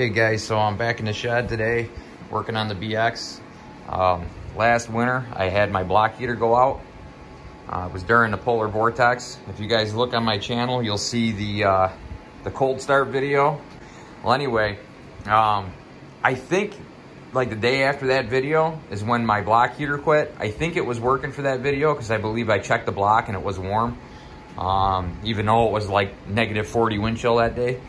Okay guys, so I'm back in the shed today working on the BX. Um, last winter I had my block heater go out. Uh, it was during the polar vortex. If you guys look on my channel, you'll see the, uh, the cold start video. Well anyway, um, I think like the day after that video is when my block heater quit. I think it was working for that video because I believe I checked the block and it was warm. Um, even though it was like negative 40 wind chill that day.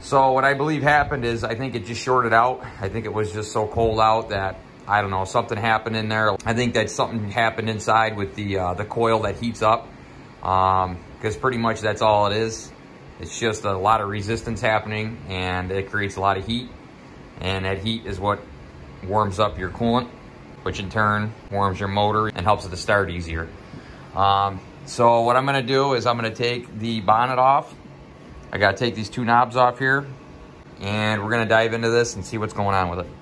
So what I believe happened is I think it just shorted out. I think it was just so cold out that, I don't know, something happened in there. I think that something happened inside with the, uh, the coil that heats up. Because um, pretty much that's all it is. It's just a lot of resistance happening and it creates a lot of heat. And that heat is what warms up your coolant, which in turn warms your motor and helps it to start easier. Um, so what I'm gonna do is I'm gonna take the bonnet off I gotta take these two knobs off here and we're gonna dive into this and see what's going on with it.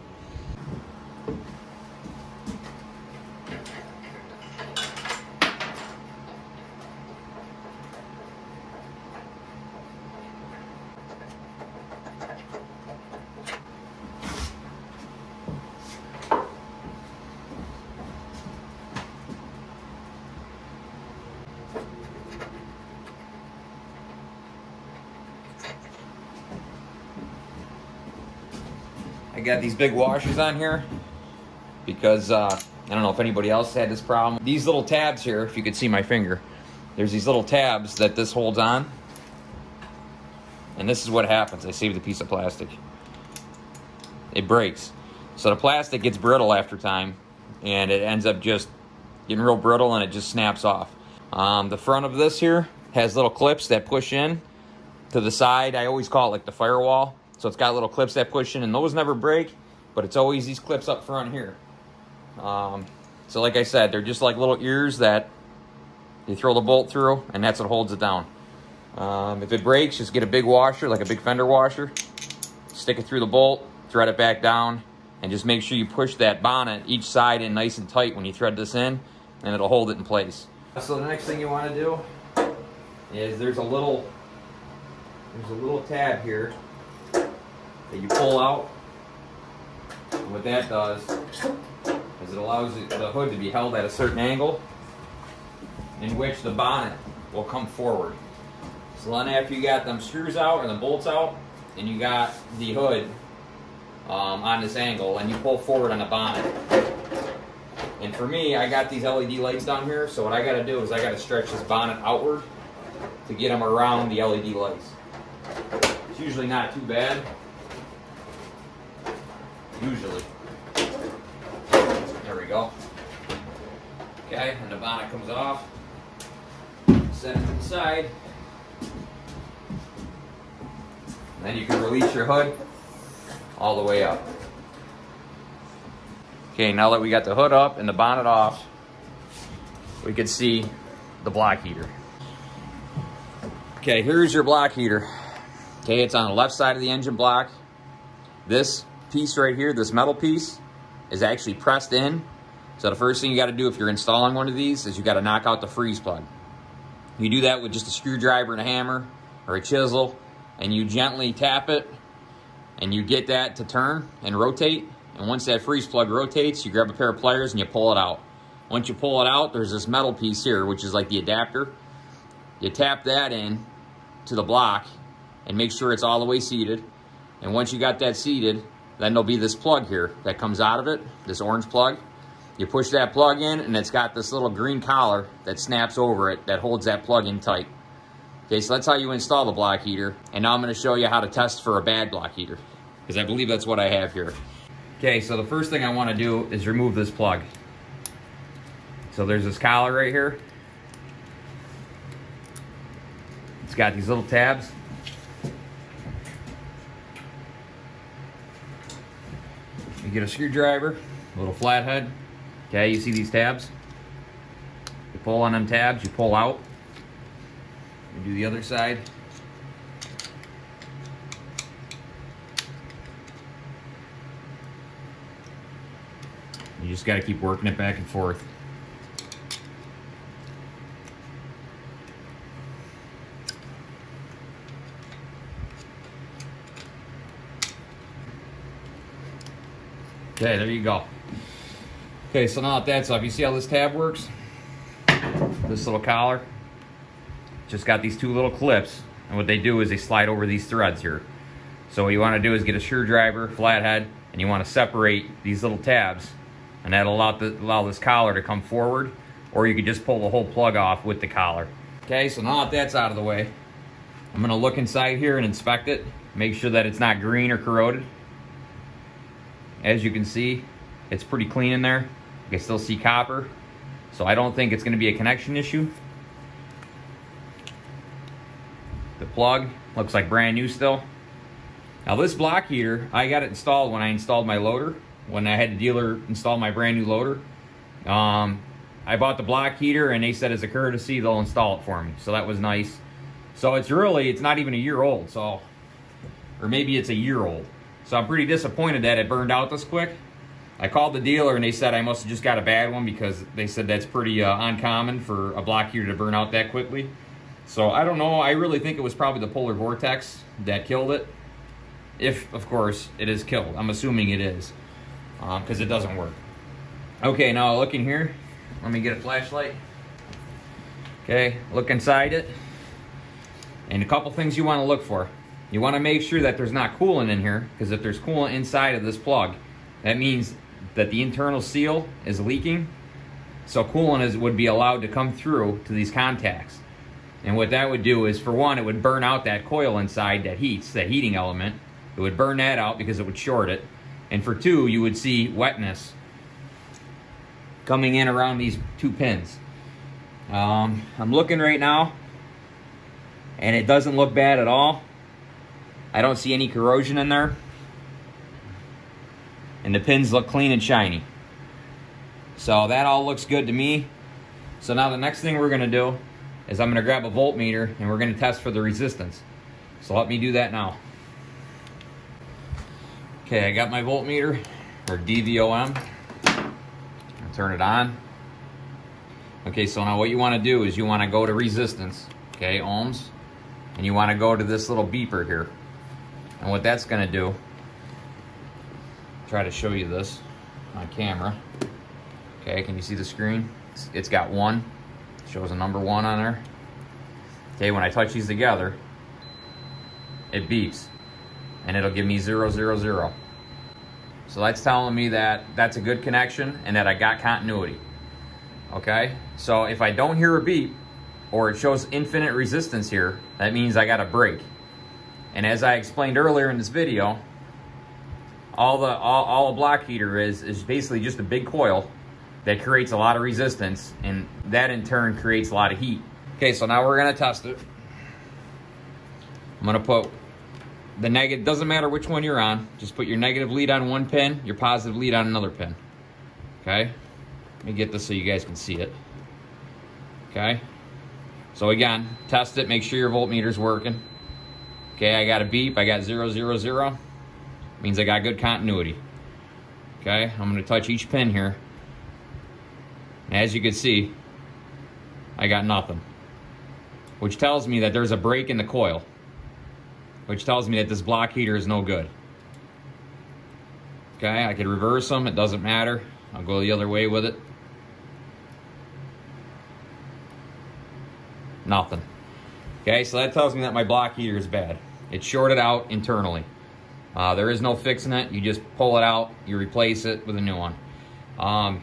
Got these big washers on here because uh, I don't know if anybody else had this problem. These little tabs here, if you could see my finger, there's these little tabs that this holds on. And this is what happens. I saved a piece of plastic. It breaks. So the plastic gets brittle after time and it ends up just getting real brittle and it just snaps off. Um, the front of this here has little clips that push in to the side. I always call it like the firewall so it's got little clips that push in and those never break, but it's always these clips up front here. Um, so like I said, they're just like little ears that you throw the bolt through and that's what holds it down. Um, if it breaks, just get a big washer, like a big fender washer, stick it through the bolt, thread it back down, and just make sure you push that bonnet each side in nice and tight when you thread this in, and it'll hold it in place. So the next thing you want to do is there's a little there's a little tab here that you pull out. And what that does is it allows the hood to be held at a certain angle in which the bonnet will come forward. So then after you got them screws out and the bolts out and you got the hood um, on this angle and you pull forward on the bonnet. And for me, I got these LED lights down here, so what I gotta do is I gotta stretch this bonnet outward to get them around the LED lights. It's usually not too bad usually. There we go. Okay, and the bonnet comes off. Set it to the side. And then you can release your hood all the way up. Okay, now that we got the hood up and the bonnet off, we can see the block heater. Okay, here's your block heater. Okay, it's on the left side of the engine block. This piece right here, this metal piece, is actually pressed in. So the first thing you got to do if you're installing one of these is you got to knock out the freeze plug. You do that with just a screwdriver and a hammer or a chisel and you gently tap it and you get that to turn and rotate. And once that freeze plug rotates, you grab a pair of pliers and you pull it out. Once you pull it out, there's this metal piece here, which is like the adapter. You tap that in to the block and make sure it's all the way seated. And once you got that seated, then there'll be this plug here that comes out of it, this orange plug. You push that plug in and it's got this little green collar that snaps over it that holds that plug in tight. Okay, so that's how you install the block heater. And now I'm gonna show you how to test for a bad block heater because I believe that's what I have here. Okay, so the first thing I wanna do is remove this plug. So there's this collar right here. It's got these little tabs You get a screwdriver, a little flathead. Okay, you see these tabs? You pull on them tabs, you pull out. You do the other side. You just got to keep working it back and forth. Okay, there you go. Okay, so now that that's up, you see how this tab works? This little collar. Just got these two little clips, and what they do is they slide over these threads here. So what you want to do is get a screwdriver, flathead, and you want to separate these little tabs, and that'll allow, the, allow this collar to come forward, or you could just pull the whole plug off with the collar. Okay, so now that that's out of the way, I'm gonna look inside here and inspect it, make sure that it's not green or corroded. As you can see, it's pretty clean in there. You can still see copper, so I don't think it's gonna be a connection issue. The plug looks like brand new still. Now this block heater, I got it installed when I installed my loader, when I had the dealer install my brand new loader. Um, I bought the block heater and they said as a courtesy, they'll install it for me. So that was nice. So it's really, it's not even a year old. So, or maybe it's a year old. So I'm pretty disappointed that it burned out this quick. I called the dealer and they said I must have just got a bad one because they said that's pretty uh, uncommon for a block heater to burn out that quickly. So I don't know. I really think it was probably the polar vortex that killed it. If, of course, it is killed. I'm assuming it is because um, it doesn't work. Okay, now looking here. Let me get a flashlight. Okay, look inside it. And a couple things you want to look for. You want to make sure that there's not coolant in here, because if there's coolant inside of this plug, that means that the internal seal is leaking. So coolant is, would be allowed to come through to these contacts. And what that would do is, for one, it would burn out that coil inside that heats, that heating element. It would burn that out because it would short it. And for two, you would see wetness coming in around these two pins. Um, I'm looking right now and it doesn't look bad at all. I don't see any corrosion in there. And the pins look clean and shiny. So that all looks good to me. So now the next thing we're gonna do is I'm gonna grab a voltmeter and we're gonna test for the resistance. So let me do that now. Okay, I got my voltmeter, or DVOM. I'll turn it on. Okay, so now what you wanna do is you wanna go to resistance, okay, ohms and you want to go to this little beeper here. And what that's going to do, try to show you this on camera. Okay, can you see the screen? it's got one, shows a number one on there. Okay, when I touch these together, it beeps and it'll give me zero, zero, zero. So that's telling me that that's a good connection and that I got continuity. Okay, so if I don't hear a beep, or it shows infinite resistance here, that means I got a break. And as I explained earlier in this video, all the all, all a block heater is is basically just a big coil that creates a lot of resistance and that in turn creates a lot of heat. Okay, so now we're gonna test it. I'm gonna put the negative, doesn't matter which one you're on, just put your negative lead on one pin, your positive lead on another pin. Okay? Let me get this so you guys can see it. Okay? So again, test it, make sure your voltmeter's working. Okay, I got a beep, I got zero, zero, zero. Means I got good continuity. Okay, I'm gonna touch each pin here. As you can see, I got nothing. Which tells me that there's a break in the coil. Which tells me that this block heater is no good. Okay, I could reverse them, it doesn't matter. I'll go the other way with it. Nothing. Okay, so that tells me that my block heater is bad. It's shorted out internally. Uh, there is no fixing it. You just pull it out, you replace it with a new one. Um,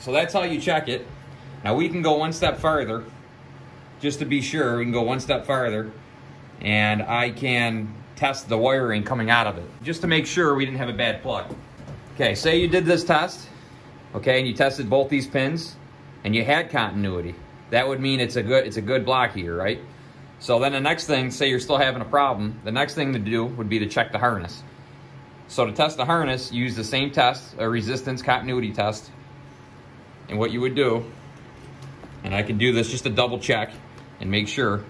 so that's how you check it. Now we can go one step farther, just to be sure, we can go one step farther, and I can test the wiring coming out of it, just to make sure we didn't have a bad plug. Okay, say you did this test, okay, and you tested both these pins, and you had continuity that would mean it's a good it's a good block heater, right? So then the next thing, say you're still having a problem, the next thing to do would be to check the harness. So to test the harness, use the same test, a resistance continuity test. And what you would do, and I can do this just to double check and make sure,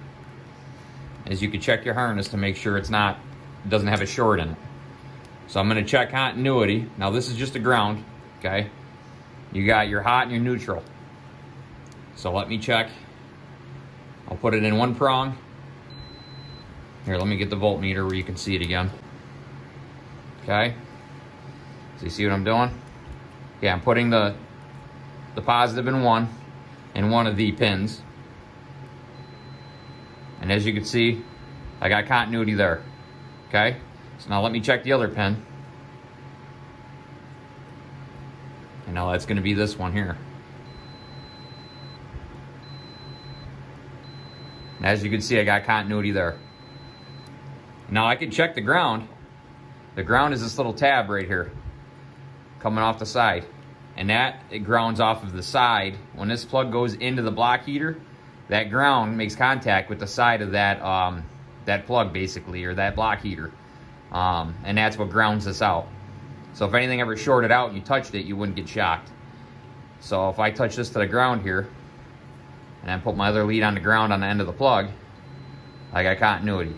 is you could check your harness to make sure it's not, it doesn't have a short in it. So I'm gonna check continuity. Now this is just a ground, okay? You got your hot and your neutral. So let me check. I'll put it in one prong. Here, let me get the voltmeter where you can see it again. Okay. So you see what I'm doing? Yeah, I'm putting the, the positive in one, in one of the pins. And as you can see, I got continuity there, okay? So now let me check the other pin. And now that's gonna be this one here. And as you can see, I got continuity there. Now I can check the ground. The ground is this little tab right here, coming off the side. And that, it grounds off of the side. When this plug goes into the block heater, that ground makes contact with the side of that, um, that plug basically, or that block heater. Um, and that's what grounds this out. So if anything ever shorted out and you touched it, you wouldn't get shocked. So if I touch this to the ground here, and I put my other lead on the ground on the end of the plug, I got continuity.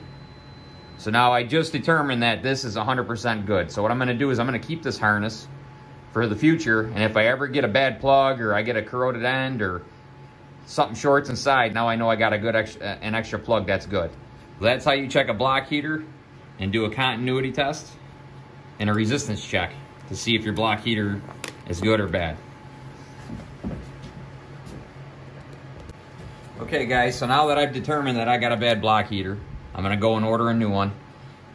So now I just determined that this is 100% good. So what I'm gonna do is I'm gonna keep this harness for the future, and if I ever get a bad plug or I get a corroded end or something shorts inside, now I know I got a good extra, uh, an extra plug that's good. That's how you check a block heater and do a continuity test and a resistance check to see if your block heater is good or bad. Okay guys, so now that I've determined that I got a bad block heater, I'm gonna go and order a new one.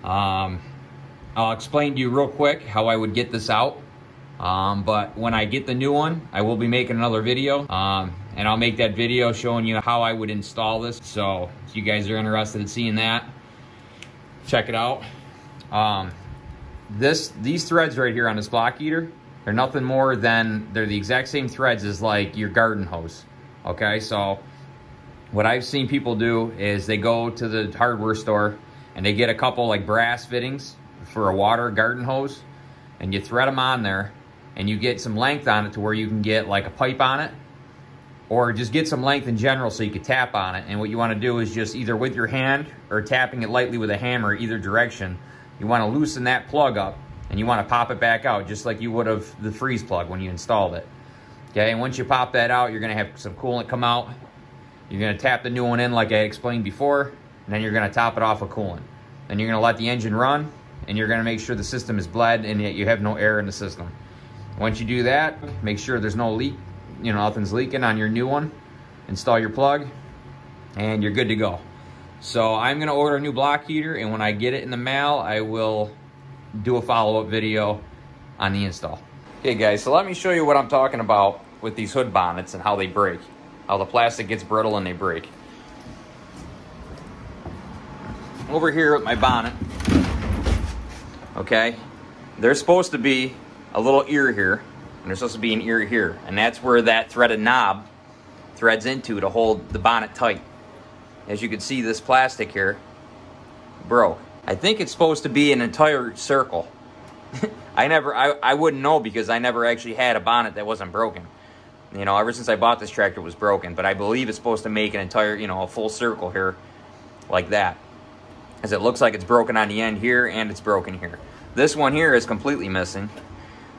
Um, I'll explain to you real quick how I would get this out. Um, but when I get the new one, I will be making another video. Um, and I'll make that video showing you how I would install this. So if you guys are interested in seeing that, check it out. Um, this These threads right here on this block heater, they're nothing more than, they're the exact same threads as like your garden hose. Okay, so what I've seen people do is they go to the hardware store and they get a couple like brass fittings for a water garden hose and you thread them on there and you get some length on it to where you can get like a pipe on it or just get some length in general so you can tap on it. And what you want to do is just either with your hand or tapping it lightly with a hammer either direction, you want to loosen that plug up and you want to pop it back out just like you would have the freeze plug when you installed it. Okay, and once you pop that out, you're going to have some coolant come out you're gonna tap the new one in like I explained before, and then you're gonna top it off with coolant. Then you're gonna let the engine run, and you're gonna make sure the system is bled and yet you have no air in the system. Once you do that, make sure there's no leak, you know, nothing's leaking on your new one. Install your plug, and you're good to go. So I'm gonna order a new block heater, and when I get it in the mail, I will do a follow-up video on the install. Okay guys, so let me show you what I'm talking about with these hood bonnets and how they break how the plastic gets brittle and they break. Over here with my bonnet, okay, there's supposed to be a little ear here, and there's supposed to be an ear here, and that's where that threaded knob threads into to hold the bonnet tight. As you can see, this plastic here broke. I think it's supposed to be an entire circle. I never, I, I wouldn't know because I never actually had a bonnet that wasn't broken. You know, ever since I bought this tractor, it was broken. But I believe it's supposed to make an entire, you know, a full circle here like that. As it looks like it's broken on the end here and it's broken here. This one here is completely missing.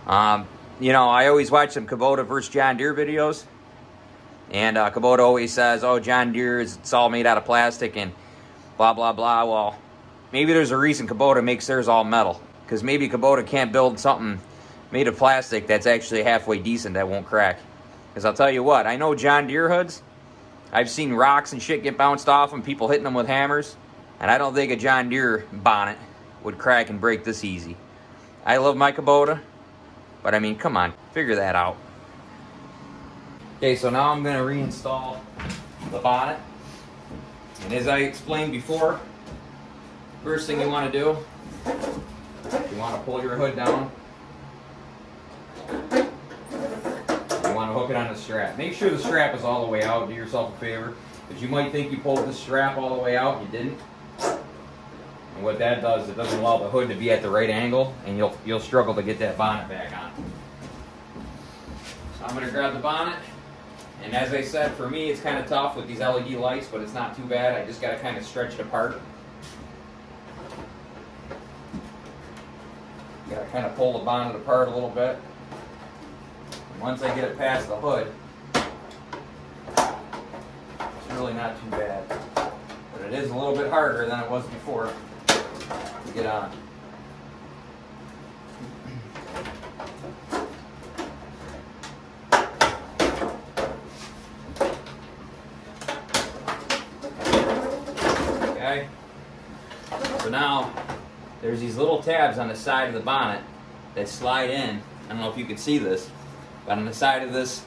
Um, you know, I always watch some Kubota versus John Deere videos. And uh, Kubota always says, oh, John Deere, is, it's all made out of plastic and blah, blah, blah. Well, maybe there's a reason Kubota makes theirs all metal. Because maybe Kubota can't build something made of plastic that's actually halfway decent that won't crack. Because I'll tell you what, I know John Deere hoods. I've seen rocks and shit get bounced off them, people hitting them with hammers. And I don't think a John Deere bonnet would crack and break this easy. I love my Kubota, but I mean, come on, figure that out. Okay, so now I'm to reinstall the bonnet. And as I explained before, first thing you want to do, you want to pull your hood down it on the strap. Make sure the strap is all the way out. Do yourself a favor. Because you might think you pulled the strap all the way out. You didn't. And what that does, it doesn't allow the hood to be at the right angle. And you'll, you'll struggle to get that bonnet back on. So I'm going to grab the bonnet. And as I said, for me, it's kind of tough with these LED lights, but it's not too bad. I just got to kind of stretch it apart. Got to kind of pull the bonnet apart a little bit once I get it past the hood, it's really not too bad. But it is a little bit harder than it was before to get on. Okay, so now there's these little tabs on the side of the bonnet that slide in. I don't know if you can see this but on the side of this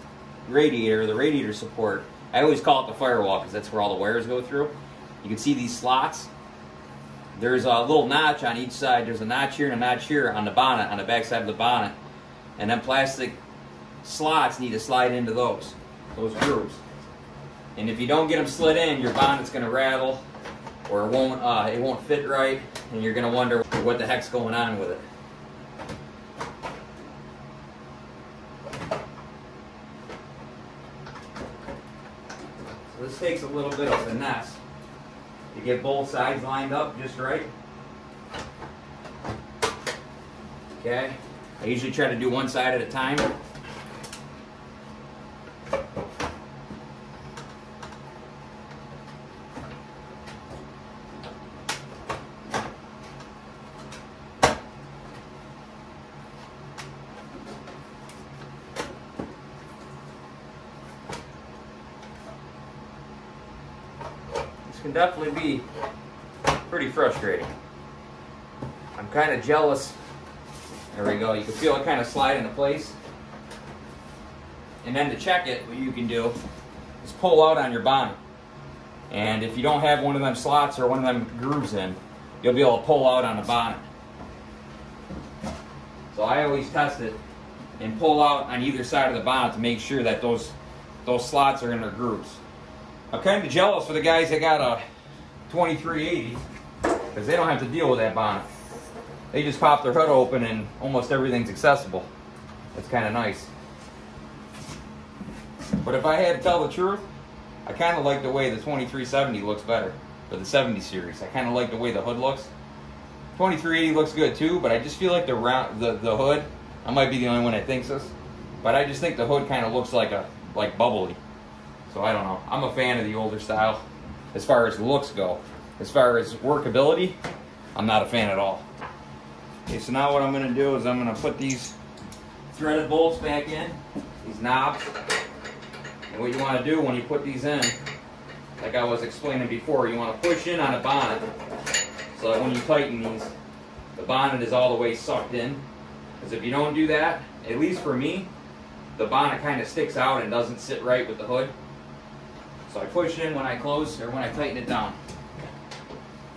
radiator, the radiator support, I always call it the firewall because that's where all the wires go through. You can see these slots. There's a little notch on each side. There's a notch here and a notch here on the bonnet, on the back side of the bonnet. And then plastic slots need to slide into those, those grooves. And if you don't get them slid in, your bonnet's going to rattle or it won't, uh, it won't fit right and you're going to wonder what the heck's going on with it. Takes a little bit of finesse to get both sides lined up just right. Okay, I usually try to do one side at a time. Definitely be pretty frustrating. I'm kind of jealous. There we go. You can feel it kind of slide into place. And then to check it, what you can do is pull out on your bonnet. And if you don't have one of them slots or one of them grooves in, you'll be able to pull out on the bonnet. So I always test it and pull out on either side of the bonnet to make sure that those those slots are in their grooves. I'm kind of jealous for the guys that got a 2380 because they don't have to deal with that bonnet. They just pop their hood open and almost everything's accessible. That's kind of nice. But if I had to tell the truth, I kind of like the way the 2370 looks better for the 70 series. I kind of like the way the hood looks. 2380 looks good too, but I just feel like the round the, the hood, I might be the only one that thinks this, but I just think the hood kind of looks like a like bubbly. So I don't know. I'm a fan of the older style as far as looks go. As far as workability, I'm not a fan at all. Okay, so now what I'm going to do is I'm going to put these threaded bolts back in, these knobs. And what you want to do when you put these in, like I was explaining before, you want to push in on a bonnet so that when you tighten these, the bonnet is all the way sucked in. Because if you don't do that, at least for me, the bonnet kind of sticks out and doesn't sit right with the hood. So I push it in when I close or when I tighten it down.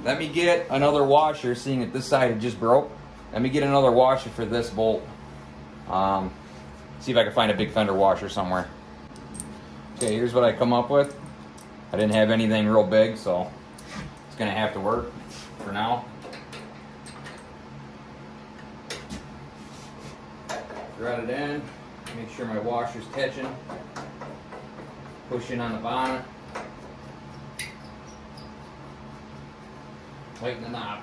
Let me get another washer, seeing that this side had just broke. Let me get another washer for this bolt. Um, see if I can find a big fender washer somewhere. Okay, here's what I come up with. I didn't have anything real big, so it's gonna have to work for now. Thread it in, make sure my washer's catching push in on the bonnet, tighten the knob.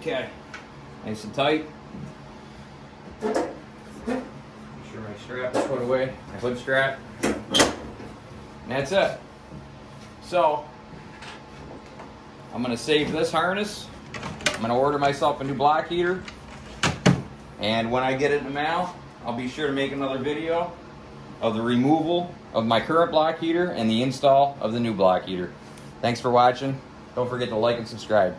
Okay, nice and tight. Make sure my strap is put away, my hood strap. And that's it. So, I'm gonna save this harness. I'm gonna order myself a new block heater. And when I get it in the mail, I'll be sure to make another video of the removal of my current block heater and the install of the new block heater. Thanks for watching. Don't forget to like and subscribe.